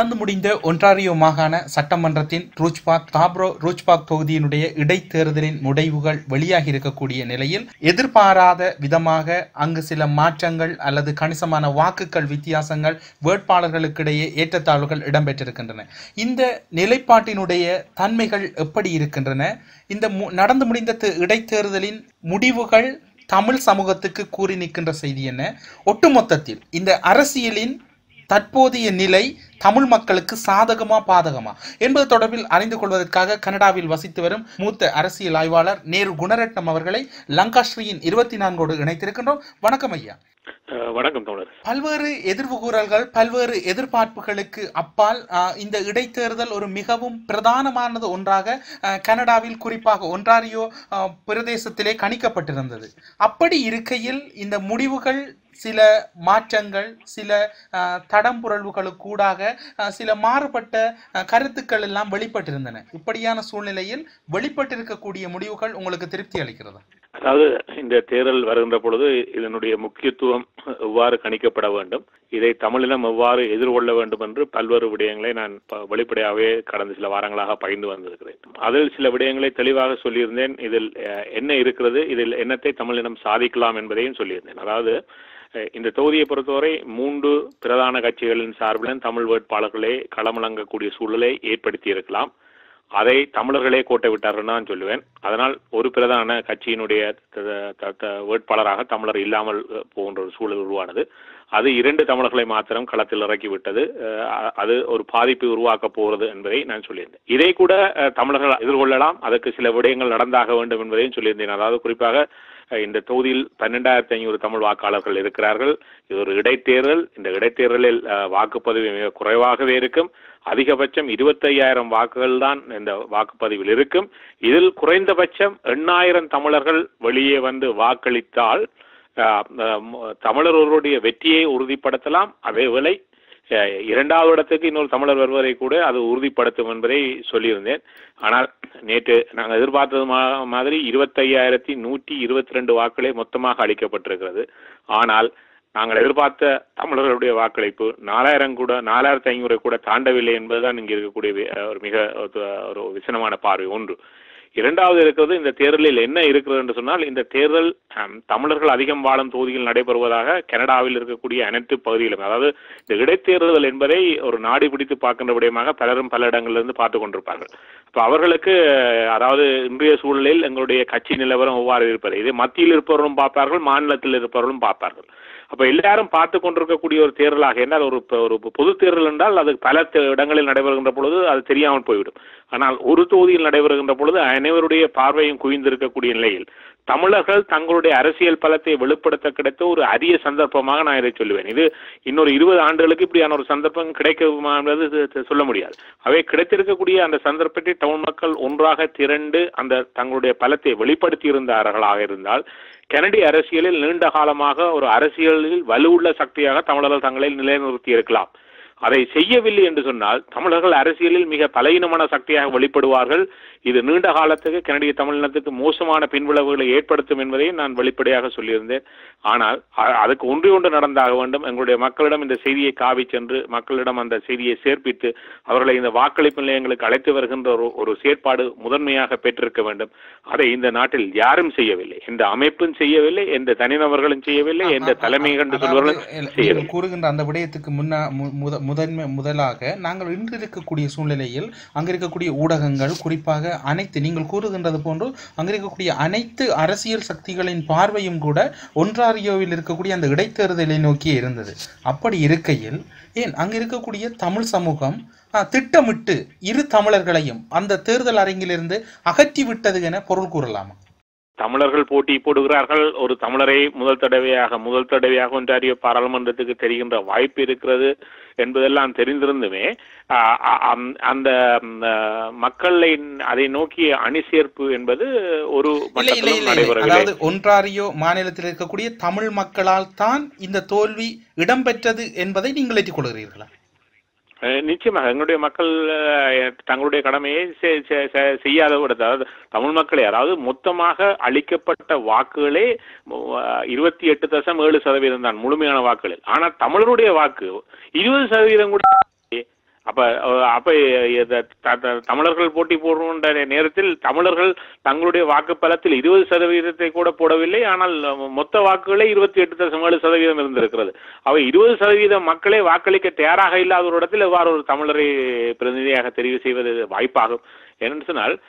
நடந்து முடிந்த ஒன்றாரியோ மாகாண சட்டமன்றத்தின் ரூச்பாக் தாப்ரோ ரூச்பாக் தொகுதியினுடைய இடைத்தேர்தலின் முடிவுகள் வெளியாகி இருக்கக்கூடிய நிலையில் எதிர்பாராத விதமாக அங்கு சில மாற்றங்கள் அல்லது கணிசமான வாக்குகள் வித்தியாசங்கள் வேட்பாளர்களுக்கிடையே ஏற்றத்தாழ்வுகள் இடம்பெற்றிருக்கின்றன. இந்த நிலைப்பாட்டினுடைய தன்மைகள் எப்படி இருக்கின்றன? இந்த மு- நடந்து முடிந்த இடைத்தேர்தலின் முடிவுகள் தமிழ் சமூகத்துக்கு கூறி நிற்கின்ற செய்தி என்ன? ஒட்டுமொத்தத்தில் இந்த அரசியலின் தற்போதைய நிலை தமிழ் மக்களுக்கு சாதகமா பாதகமா என்பது தொடர்பில் அறிந்து கொள்வதற்காக கனடாவில் வசித்து வரும் மூத்த அரசியல் ஆய்வாளர் நேரு குணரட்னம் அவர்களை லங்காஸ்ரீயின் இருபத்தி நான்கோடு இணைத்திருக்கின்றோம். வணக்கம் ஐயா. வணக்கம் தோழர். பல்வேறு எதிர்வுகூறல்கள் பல்வேறு எதிர்பார்ப்புகளுக்கு அப்பால் இந்த இடைத்தேர்தல் ஒரு மிகவும் பிரதானமானது ஒன்றாக கனடாவில் குறிப்பாக ஒன்றாரியோ பிரதேசத்திலே கணிக்கப்பட்டிருந்தது. அப்படி இருக்கையில் இந்த முடிவுகள் சில மாற்றங்கள் சில ஆஹ், தடம்புரல்வுகளுக்கூடாக ஆஹ், சில மாறுபட்ட கருத்துக்கள் எல்லாம் வெளிப்பட்டிருந்தன. இப்படியான சூழ்நிலையில் வெளிப்பட்டிருக்கக்கூடிய முடிவுகள் உங்களுக்கு திருப்தி அளிக்கிறதா? அதாவது இந்த தேர்தல் வருகின்ற பொழுது இதனுடைய முக்கியத்துவம் எவ்வாறு கணிக்கப்பட வேண்டும்? இதை தமிழினம் எவ்வாறு எதிர்கொள்ள வேண்டும் என்று பல்வேறு விடயங்களை நான் வெளிப்படையாகவே கடந்த சில வாரங்களாக பகிர்ந்து வந்திருக்கிறேன். அதில் சில விடயங்களை தெளிவாக சொல்லியிருந்தேன். இதில் என்ன இருக்கிறது? இதில் என்னத்தை தமிழினம் சாதிக்கலாம் என்பதையும் சொல்லியிருந்தேன். அதாவது இந்த தொகுதியை பொறுத்தவரை மூன்று பிரதான கட்சிகளின் சார்பிலும் தமிழ் வேட்பாளர்களே களமிழங்கக்கூடிய சூழலை ஏற்படுத்தி இருக்கலாம். அதை தமிழர்களே கோட்டை விட்டார்கள் தான் சொல்லுவேன். அதனால் ஒரு பிரதான கட்சியினுடைய வேட்பாளராக தமிழர் இல்லாமல் போகின்ற ஒரு சூழல் உருவானது. அது இரண்டு தமிழர்களை மாத்திரம் களத்தில் இறக்கிவிட்டது. அது ஒரு பாதிப்பை உருவாக்க போகிறது என்பதை நான் சொல்லியிருந்தேன். இதை கூட தமிழர்கள் எதிர்கொள்ளலாம். அதற்கு சில விடயங்கள் நடந்தாக வேண்டும் என்பதையும் சொல்லியிருந்தேன். அதாவது குறிப்பாக இந்த தொகுதியில் பன்னெண்டாயிரத்தி ஐநூறு தமிழ் வாக்காளர்கள் இருக்கிறார்கள். இது ஒரு இடைத்தேர்தல். இந்த இடைத்தேர்தலில் வாக்குப்பதிவு மிக குறைவாகவே இருக்கும். அதிகபட்சம் இருபத்தையாயிரம் வாக்குகள் தான் இந்த வாக்குப்பதிவில் இருக்கும். இதில் குறைந்தபட்சம் எண்ணாயிரம் தமிழர்கள் வெளியே வந்து வாக்களித்தால் தமிழர் ஒருவருடைய வெற்றியை உறுதிப்படுத்தலாம். அதேவேளை அஹ், இரண்டாவது இடத்துக்கு இன்னொரு தமிழர் வருவதை கூட அது உறுதிப்படுத்தும் என்பதை சொல்லியிருந்தேன். ஆனால் நேற்று நாங்கள் எதிர்பார்த்தது மா- மாதிரி இருபத்தையாயிரத்தி நூற்றி இருபத்தி ரெண்டு வாக்குகளே மொத்தமாக அளிக்கப்பட்டிருக்கிறது. ஆனால் நாங்கள் எதிர்பார்த்த தமிழர்களுடைய வாக்களிப்பு நாலாயிரம் கூட நாலாயிரத்தி ஐநூறு கூட தாண்டவில்லை என்பதுதான் இங்கே இருக்கக்கூடிய ஒரு மிக ஒரு விசனமான பார்வை ஒன்று. இரண்டாவது இருக்கிறது இந்த தேர்தலில் என்ன இருக்கிறது என்று சொன்னால் இந்த தேர்தல் தமிழர்கள் அதிகம் வாழும் தொகுதியில் நடைபெறுவதாக கனடாவில் இருக்கக்கூடிய அனைத்து பகுதிகளும் அதாவது இந்த இடைத்தேர்தல் என்பதை ஒரு நாடி பிடித்து பார்க்கின்ற விடயமாக பலரும் பல இடங்களிலிருந்து பார்த்து கொண்டிருப்பார்கள். இப்போ அவர்களுக்கு அதாவது இன்றைய சூழலில் எங்களுடைய கட்சி நிலவரம் எவ்வாறு இருப்பது இது மத்தியில் இருப்பவர்களும் பார்ப்பார்கள் மாநிலத்தில் இருப்பவர்களும் பார்ப்பார்கள். அப்போ எல்லாரும் பார்த்து கொண்டிருக்கக்கூடிய ஒரு தேர்தலாக என்ன ஒரு ஒரு பொது தேர்தல் என்றால் அது பல இடங்களில் நடைபெறுகின்ற பொழுது அது தெரியாமல் போய்விடும். ஆனால் ஒரு தொகுதியில் நடைபெறுகின்ற பொழுது அனைவருடைய பார்வையும் குவிந்திருக்கக்கூடிய நிலையில் தமிழர்கள் தங்களுடைய அரசியல் பலத்தை வெளிப்படுத்த கிடைத்த ஒரு அரிய சந்தர்ப்பமாக நான் இதை சொல்லுவேன். இது இன்னொரு இருபது ஆண்டுகளுக்கு இப்படியான ஒரு சந்தர்ப்பம் கிடைக்குமா என்பது சொல்ல முடியாது. அவை கிடைத்திருக்கக்கூடிய அந்த சந்தர்ப்பத்தை தமிழ் மக்கள் ஒன்றாக திரண்டு அந்த தங்களுடைய பலத்தை வெளிப்படுத்தி இருந்தார்களாக இருந்தால் கெனடி அரசியலில் நீண்ட காலமாக ஒரு அரசியலில் வலுவுள்ள சக்தியாக தமிழர்கள் தங்களை நிலைநிறுத்தி இருக்கலாம். அதை செய்யவில்லை என்று சொன்னால் தமிழர்கள் அரசியலில் மிக பலகீனமான சக்தியாக வெளிப்படுவார்கள். இது நீண்ட காலத்துக்கு கனடிய தமிழினத்துக்கு மோசமான பின்விளைவுகளை ஏற்படுத்தும் என்பதையும் நான் வெளிப்படையாக சொல்லியிருந்தேன். ஆனால் அதுக்கு ஒன்றி ஒன்று நடந்தாக வேண்டும். எங்களுடைய மக்களிடம் இந்த செய்தியை காவி சென்று மக்களிடம் அந்த செய்தியை சேர்ப்பித்து அவர்களை இந்த வாக்களிப்பு நிலையங்களுக்கு அழைத்து வருகின்ற ஒரு ஒரு செயற்பாடு முதன்மையாக பெற்றிருக்க வேண்டும். அதை இந்த நாட்டில் யாரும் செய்யவில்லை. எந்த அமைப்பும் செய்யவில்லை எந்த தனிநபர்களும் செய்யவில்லை எந்த தலைமை கண்டு சொல்வர்களும் செய்யவில்லை. கூறுகின்ற அந்த விடயத்துக்கு முன்னா முதன்மை முதலாக நாங்கள் இன்று இருக்கக்கூடிய சூழ்நிலையில் அங்கே இருக்கக்கூடிய ஊடகங்கள் குறிப்பாக அனைத்து நீங்கள் கூறுகின்றது போன்று அங்கே இருக்கக்கூடிய அனைத்து அரசியல் சக்திகளின் பார்வையும் கூட ஒன்றாரியோவில் இருக்கக்கூடிய அந்த இடைத்தேர்தலை நோக்கி இருந்தது. அப்படி இருக்கையில் ஏன் அங்கே இருக்கக்கூடிய தமிழ் சமூகம் திட்டமிட்டு இரு தமிழர்களையும் அந்த தேர்தல் அரங்கிலிருந்து அகற்றி விட்டது என பொருள் கூறலாமா? தமிழர்கள் போட்டி போடுகிறார்கள். ஒரு தமிழரை முதல் தடவையாக முதல் தடவையாக ஒன்றாரிய பாராளுமன்றத்துக்கு தெரிகின்ற வாய்ப்பு இருக்கிறது என்பதெல்லாம் தெரிந்திருந்துமே அந்த மக்களை அதை நோக்கிய அணிசேர்ப்பு என்பது ஒரு அதாவது ஒன்றாரியோ மாநிலத்தில் இருக்கக்கூடிய தமிழ் மக்களால் தான் இந்த தோல்வி இடம்பெற்றது என்பதை நீங்கள் ஏற்றுக்கொள்கிறீர்களா? நிச்சயமாக எங்களுடைய மக்கள் தங்களுடைய கடமையை செ- செ- செ- செய்யாத விட அதாவது தமிழ் மக்கள் அதாவது மொத்தமாக அளிக்கப்பட்ட வாக்குகளே இருபத்தி எட்டு தசம் ஏழு சதவீதம் தான் முழுமையான வாக்குகள். ஆனால் தமிழருடைய வாக்கு இருபது சதவீதம் கூட அப்ப அப்போ அப்ப த- த- தமிழர்கள் போட்டி போடுகின்ற நேரத்தில் தமிழர்கள் தங்களுடைய வாக்கு பலத்தில் இருபது சதவீதத்தை கூட போடவில்லை ஆனால் மொத்த வாக்குகளே இருபத்தி எட்டு தசம் ஏழு சதவீதம் இருந்திருக்கிறது. அவை இருபது சதவீதம் மக்களே வாக்களிக்க தயாராக இல்லாத ஒரு இடத்தில் எவ்வாறு ஒரு தமிழரை பிரதிநிதியாக தெரிவு செய்வது வாய்ப்பாகும்? ஏன்னு சொன்னால்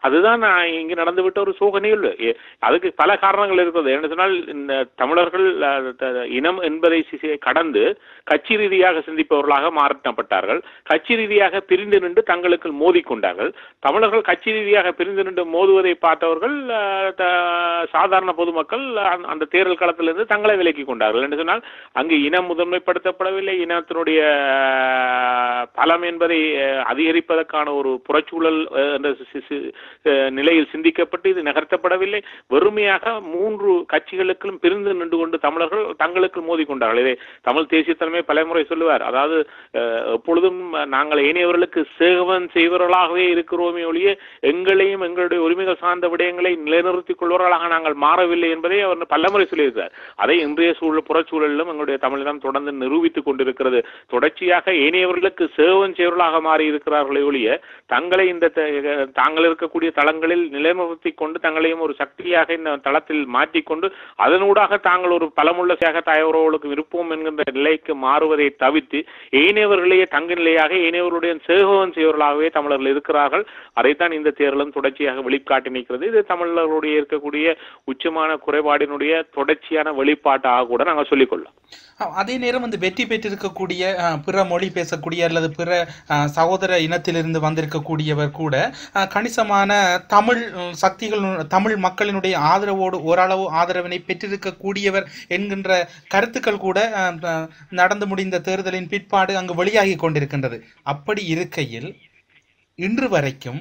அதுதான் நான் இங்கு நடந்துவிட்ட ஒரு சோக நிகழ்வு அதுக்கு பல காரணங்கள் இருக்கிறது என்ன சொன்னால் இந்த தமிழர்கள் த- இனம் என்பதை கடந்து கட்சி ரீதியாக சிந்திப்பவர்களாக மாற்றப்பட்டார்கள். கட்சி ரீதியாக பிரிந்து நின்று தங்களுக்கு மோதிக்கொண்டார்கள். தமிழர்கள் கட்சி ரீதியாக பிரிந்து நின்று மோதுவதை பார்த்தவர்கள் த- சாதாரண பொதுமக்கள் அந்த- அந்த தேர்தல் களத்திலிருந்து தங்களை விலக்கி கொண்டார்கள். என்று சொன்னால் அங்கு இனம் முதன்மைப்படுத்தப்படவில்லை. இனத்தினுடைய பலம் என்பதை அதிகரிப்பதற்கான ஒரு புறச்சூழல் என்ற நிலையில் சிந்திக்கப்பட்டு இது நகர்த்தப்படவில்லை. வெறுமையாக மூன்று கட்சிகளுக்கும் பிரிந்து நின்று கொண்டு தமிழர்கள் தங்களுக்கு மோதிக்கொண்டார்கள் இதை தமிழ் தேசிய தலைமை பலமுறை சொல்லுவார். அதாவது எப்பொழுதும் நாங்கள் ஏனையவர்களுக்கு சேவன் செய்வர்களாகவே இருக்கிறோமே ஒழிய எங்களையும் எங்களுடைய உரிமைகள் சார்ந்த விடயங்களை நிலைநிறுத்திக் கொள்வர்களாக நாங்கள் மாறவில்லை என்பதை அவர் பலமுறை சொல்லியிருக்கிறார். அதை இன்றைய சூழல் புறச்சூழலிலும் எங்களுடைய தமிழினம் தொடர்ந்து நிரூபித்துக் கொண்டிருக்கிறது. தொடர்ச்சியாக ஏனையவர்களுக்கு சேவன் செய்வர்களாக மாறி இருக்கிறார்களே ஒழிய தங்களை இந்த த- தாங்கள் இருக்கக்கூடிய தளங்களில் நிலைநிறுத்திக் கொண்டு தங்களையும் ஒரு சக்தியாக இந்த தளத்தில் மாற்றிக்கொண்டு அதனூடாக தாங்கள் ஒரு பலமுள்ள சேக தாயவர்களுக்கு இருப்போம் என்கின்ற நிலைக்கு மாறுவதை தவிர்த்து ஏனையவர்களையே தங்க நிலையாக ஏனையவர்களுடைய சேகவன் செய்வர்களாகவே தமிழர்கள் இருக்கிறார்கள். அதைத்தான் இந்த தேர்தலும் தொடர்ச்சியாக வெளிக்காட்டி நிற்கிறது. இது தமிழர்களுடைய இருக்கக்கூடிய உச்சமான குறைபாடினுடைய தொடர்ச்சியான வெளிப்பாட்டாக கூட நாங்கள் சொல்லிக்கொள்ளலாம் அதே நேரம் வந்து வெற்றி பெற்றிருக்கக்கூடிய பிற மொழி பேசக்கூடிய அல்லது பிற சகோதர இனத்திலிருந்து வந்திருக்கக்கூடியவர் கூட கணிசமான தமிழ் சக்திகள் தமிழ் மக்களினுடைய ஆதரவோடு ஓரளவு ஆதரவினை பெற்றிருக்கக்கூடியவர் என்கின்ற கருத்துக்கள் கூட நடந்து முடிந்த தேர்தலின் பிற்பாடு அங்கு வெளியாகி கொண்டிருக்கின்றது. அப்படி இருக்கையில் இன்று வரைக்கும்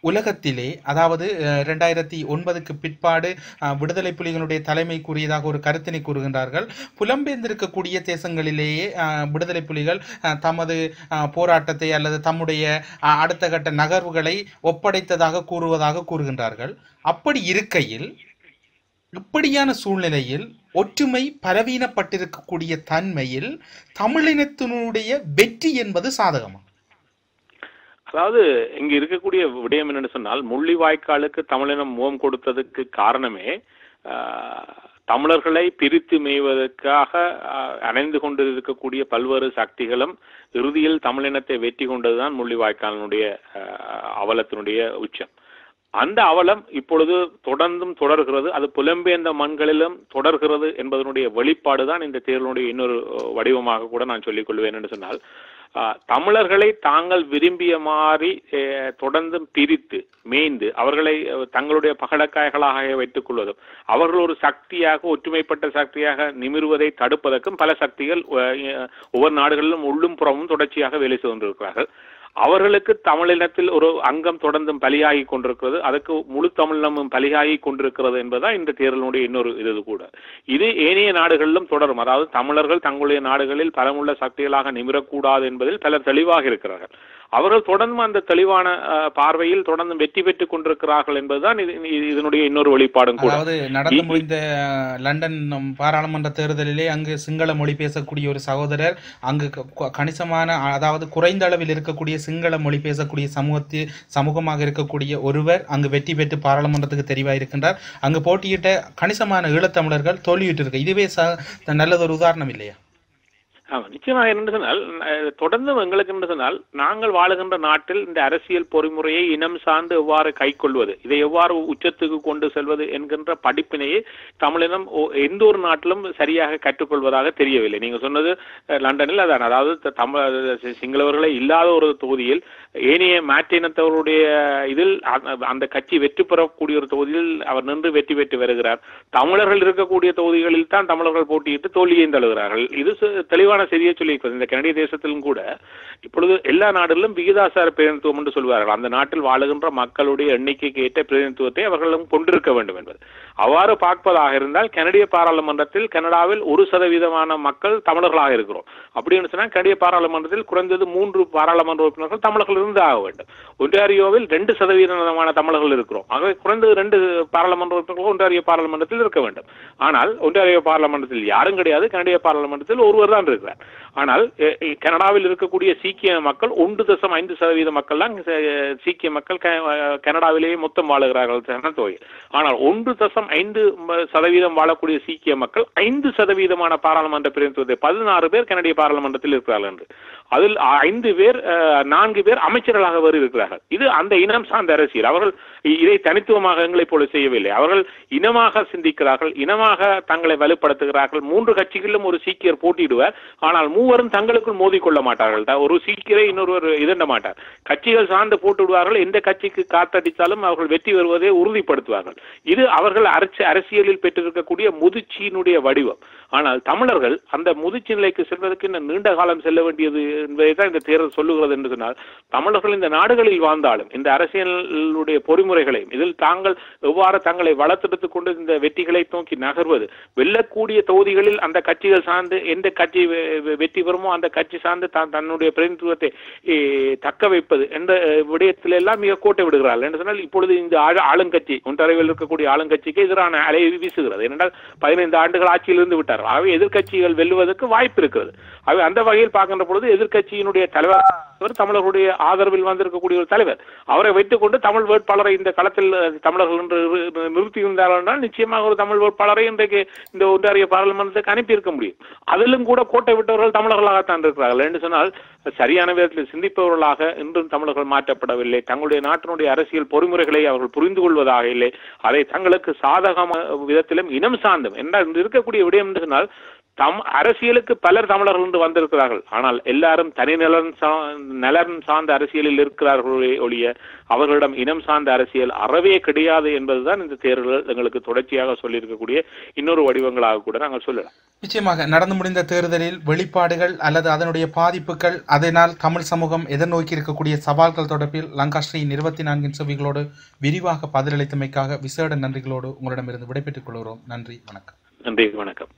உலகத்திலே அதாவது ரெண்டாயிரத்தி ஒன்பதுக்கு பிற்பாடு விடுதலை புலிகளுடைய தலைமை கூறியதாக ஒரு கருத்தினை கூறுகின்றார்கள். புலம்பெயர்ந்திருக்கக்கூடிய தேசங்களிலேயே விடுதலை புலிகள் தமது போராட்டத்தை அல்லது தம்முடைய அடுத்த கட்ட நகர்வுகளை ஒப்படைத்ததாக கூறுவதாக கூறுகின்றார்கள். அப்படி இருக்கையில் இப்படியான சூழ்நிலையில் ஒற்றுமை பலவீனப்பட்டிருக்கக்கூடிய தன்மையில் தமிழினத்தினுடைய வெற்றி என்பது சாதகமா? அதாவது இங்க இருக்கக்கூடிய விடயம் என்னன்னு சொன்னால் முள்ளிவாய்க்காலுக்கு தமிழினம் முகம் கொடுத்ததுக்கு காரணமே தமிழர்களை பிரித்து மேய்வதற்காக அணைந்து கொண்டு இருக்கக்கூடிய பல்வேறு சக்திகளும் இறுதியில் தமிழினத்தை வெற்றி கொண்டதுதான் முள்ளிவாய்க்காலினுடைய ஆஹ், அவலத்தினுடைய உச்சம். அந்த அவலம் இப்பொழுது தொடர்ந்தும் தொடர்கிறது. அது புலம்பெயர்ந்த மண்களிலும் தொடர்கிறது என்பதனுடைய வெளிப்பாடு தான் இந்த தேர்தலுடைய இன்னொரு வடிவமாக கூட நான் சொல்லிக் கொள்வேன் என்று சொன்னால் தமிழர்களை தாங்கள் விரும்பிய மாதிரி தொடர்ந்தும் பிரித்து மேய்ந்து அவர்களை தங்களுடைய பகடக்காய்களாக வைத்துக் கொள்வதும் அவர்கள் ஒரு சக்தியாக ஒற்றுமைப்பட்ட சக்தியாக நிமிர்வதை தடுப்பதற்கும் பல சக்திகள் ஒவ்வொரு நாடுகளிலும் உள்ளும் புறமும் தொடர்ச்சியாக வேலை செய்து கொண்டிருக்கிறார்கள். அவர்களுக்கு தமிழினத்தில் ஒரு அங்கம் தொடர்ந்தும் பலியாகி கொண்டிருக்கிறது. அதுக்கு முழு தமிழினமும் பலியாகி கொண்டிருக்கிறது என்பதுதான் இந்த தேர்தலுடைய இன்னொரு இது கூட. இது ஏனைய நாடுகளிலும் தொடரும். அதாவது தமிழர்கள் தங்களுடைய நாடுகளில் பலமுள்ள சக்திகளாக நிமிரக்கூடாது என்பதில் பலர் தெளிவாக இருக்கிறார்கள். அவர்கள் தொடர்ந்து அந்த தெளிவான பார்வையில் தொடர்ந்து வெற்றி பெற்றுக் கொண்டிருக்கிறார்கள் என்பதுதான் இது இது- இதனுடைய இன்னொரு வெளிப்பாடும் கூட. அதாவது நடந்து முடிந்த லண்டன் பாராளுமன்ற தேர்தலிலே அங்கு சிங்கள மொழி பேசக்கூடிய ஒரு சகோதரர் அங்கு கணிசமான அதாவது குறைந்த அளவில் இருக்கக்கூடிய சிங்கள மொழி பேசக்கூடிய சமூகத்து சமூகமாக இருக்கக்கூடிய ஒருவர் அங்கு வெற்றி பெற்று பாராளுமன்றத்துக்கு தெரிவாயிருக்கின்றார் அங்கு போட்டியிட்ட கணிசமான ஈழத்தமிழர்கள் தோல்வியுற்று இருக்கு இதுவே ச நல்லதொரு உதாரணம் இல்லையா? ஆமாம் நிச்சயமாக என்ன சொன்னால் தொடர்ந்து எங்களுக்கு என்று சொன்னால் நாங்கள் வாழுகின்ற நாட்டில் இந்த அரசியல் பொறிமுறையை இனம் சார்ந்து எவ்வாறு கைக்கொள்வது இதை எவ்வாறு உச்சத்துக்கு கொண்டு செல்வது என்கின்ற படிப்பினையை தமிழினம் எந்த ஒரு நாட்டிலும் சரியாக கற்றுக்கொள்வதாக தெரியவில்லை. நீங்கள் சொன்னது லண்டனில் அதான். அதாவது தமிழ் சிங்களவர்களே இல்லாத ஒரு தொகுதியில் ஏனைய மாற்றினத்தவருடைய இதில் அந்த- அந்த கட்சி வெற்றி பெறக்கூடிய ஒரு தொகுதியில் அவர் நின்று வெற்றி பெற்று வருகிறார். தமிழர்கள் இருக்கக்கூடிய தொகுதிகளில் தான் தமிழர்கள் போட்டியிட்டு தோல்வியை தழுகிறார்கள் இது தெளிவான தெளிவான செய்தியை சொல்லியிருக்கிறது. இந்த கனடிய தேசத்திலும் கூட இப்பொழுது எல்லா நாடுகளிலும் விகிதாசார பிரதிநிதித்துவம் என்று சொல்வார்கள் அந்த நாட்டில் வாழுகின்ற மக்களுடைய எண்ணிக்கைக்கு ஏற்ற பிரதிநிதித்துவத்தை அவர்களும் கொண்டிருக்க வேண்டும் என்பது. அவ்வாறு பார்ப்பதாக இருந்தால் கனடிய பாராளுமன்றத்தில் கனடாவில் ஒரு சதவீதமான மக்கள் தமிழர்களாக இருக்கிறோம். அப்படின்னு சொன்னால் கனடிய பாராளுமன்றத்தில் குறைந்தது மூன்று பாராளுமன்ற உறுப்பினர்கள் தமிழர்கள் இருந்து ஆக வேண்டும். ஒன்டாரியோவில் ரெண்டு சதவீதமான தமிழர்கள் இருக்கிறோம். ஆகவே குறைந்தது ரெண்டு பாராளுமன்ற உறுப்பினர்கள் ஒன்றாரிய பாராளுமன்றத்தில் இருக்க வேண்டும். ஆனால் ஒன்றாரிய பாராளுமன்றத்தில் யாரும் கிடையாது கனடிய பாராளுமன்றத்தில் ஒருவர் தான் இருக்கிறார். ஆனால் கனடாவில் இருக்கக்கூடிய சீக்கிய மக்கள் ஒன்று தசம் ஐந்து சதவீத மக்கள் தான் சீக்கிய மக்கள் கனடாவிலேயே மொத்தம் வாழுகிறார்கள் தொகை ஆனால் ஒன்று தசம் ஐந்து சதவீதம் வாழக்கூடிய சீக்கிய மக்கள் ஐந்து சதவீதமான பாராளுமன்ற பிரதிநிதித்துவத்தை பதினாறு பேர் கனடிய பாராளுமன்றத்தில் இருக்கிறார்கள் என்று. அதில் ஐந்து பேர் நான்கு பேர் அமைச்சர்களாக வேறு இருக்கிறார்கள். இது அந்த இனம் சார்ந்த அரசியல். அவர்கள் இதை தனித்துவமாக எங்களைப் போல செய்யவில்லை. அவர்கள் இனமாக சிந்திக்கிறார்கள் இனமாக தங்களை வலுப்படுத்துகிறார்கள். மூன்று கட்சிகளிலும் ஒரு சீக்கியர் போட்டியிடுவார். ஆனால் மூவரும் தங்களுக்குள் மோதிக்கொள்ள மாட்டார்கள். தான் ஒரு சீக்கியரை இன்னொருவர் இதண்ட மாட்டார். கட்சிகள் சார்ந்து போட்டுவிடுவார்கள் எந்த கட்சிக்கு காத்தடித்தாலும் அவர்கள் வெற்றி வருவதை உறுதிப்படுத்துவார்கள். இது அவர்கள் அரசு அரசியலில் பெற்றிருக்கக்கூடிய முதிர்ச்சியினுடைய வடிவம். ஆனால் தமிழர்கள் அந்த முதிர்ச்சி நிலைக்கு செல்வதற்கு இன்னும் நீண்ட காலம் செல்ல வேண்டியது என்பதை தான் இந்த தேர்தல் சொல்லுகிறது என்று சொன்னால் தமிழர்கள் இந்த நாடுகளில் வாழ்ந்தாலும் இந்த அரசியலுடைய பொறிமுறைகளையும் இதில் தாங்கள் எவ்வாறு தங்களை வளர்த்தெடுத்துக் கொண்டு இந்த வெற்றிகளை நோக்கி நகர்வது வெல்லக்கூடிய தொகுதிகளில் அந்த கட்சிகள் சார்ந்து எந்த கட்சி வெ- வெற்றி பெறுமோ அந்த கட்சி சார்ந்து தான் தன்னுடைய பிரதிநிதித்துவத்தை தக்க வைப்பது என்ற விடயத்திலெல்லாம் விடயத்தில் எல்லாம் மிக கோட்டை விடுகிறார்கள். என்று சொன்னால் இப்பொழுது இந்த ஆளுங்கட்சி ஒன்றரைவில் இருக்கக்கூடிய ஆளுங்கட்சிக்கு எதிரான அலையை வீசுகிறது. ஏனென்றால் பதினைந்து ஆண்டுகள் ஆட்சியில் இருந்து விட்டார்கள். ஆகவே எதிர்க்கட்சிகள் வெல்லுவதற்கு வாய்ப்பு இருக்கிறது. ஆகவே அந்த வகையில் பார்க்கின்ற பொழுது எதிர்கட்சியினுடைய தலைவர் அவர் தமிழர்களுடைய ஆதரவில் வந்திருக்கக்கூடிய ஒரு தலைவர். அவரை வைத்துக் கொண்டு தமிழ் வேட்பாளரை இந்த களத்தில் தமிழர்கள் என்று நிறு- நிறுத்தியிருந்தார்கள் என்றால் நிச்சயமாக ஒரு தமிழ் வேட்பாளரை இன்றைக்கு இந்த ஒன்றிய பாராளுமன்றத்துக்கு அனுப்பியிருக்க முடியும். அதிலும் கூட கோட்டை விட்டவர்கள் தமிழர்களாகத்தான் இருக்கிறார்கள். என்று சொன்னால் சரியான விதத்தில் சிந்திப்பவர்களாக இன்றும் தமிழர்கள் மாற்றப்படவில்லை. தங்களுடைய நாட்டினுடைய அரசியல் பொறிமுறைகளை அவர்கள் புரிந்து கொள்வதாக இல்லை. அதை தங்களுக்கு சாதகமான விதத்திலும் இனம் சார்ந்தும் என்றால் இருக்கக்கூடிய விடயம் என்று சொன்னால் தம் அரசியலுக்கு பலர் தமிழர்கள் என்று வந்திருக்கிறார்கள். ஆனால் எல்லாரும் தனி நலன் சார்ந்த அரசியலில் இருக்கிறார்களே ஒழிய அவர்களிடம் இனம் சார்ந்த அரசியல் அறவே கிடையாது என்பதுதான் இந்த தேர்தல்கள் எங்களுக்கு தொடர்ச்சியாக சொல்லியிருக்கக்கூடிய இன்னொரு வடிவங்களாக கூட நாங்கள் சொல்லலாம். நிச்சயமாக நடந்து முடிந்த தேர்தலில் வெளிப்பாடுகள் அல்லது அதனுடைய பாதிப்புகள் அதனால் தமிழ் சமூகம் எதிர்நோக்கி இருக்கக்கூடிய சவால்கள் தொடர்பில் லங்காஸ்ரீயின் இருபத்தி நான்கின் செவிகளோடு விரிவாக பதிலளித்தமைக்காக விசேட நன்றிகளோடு உங்களிடமிருந்து விடைபெற்றுக் கொள்கிறோம். நன்றி வணக்கம். நன்றி வணக்கம்.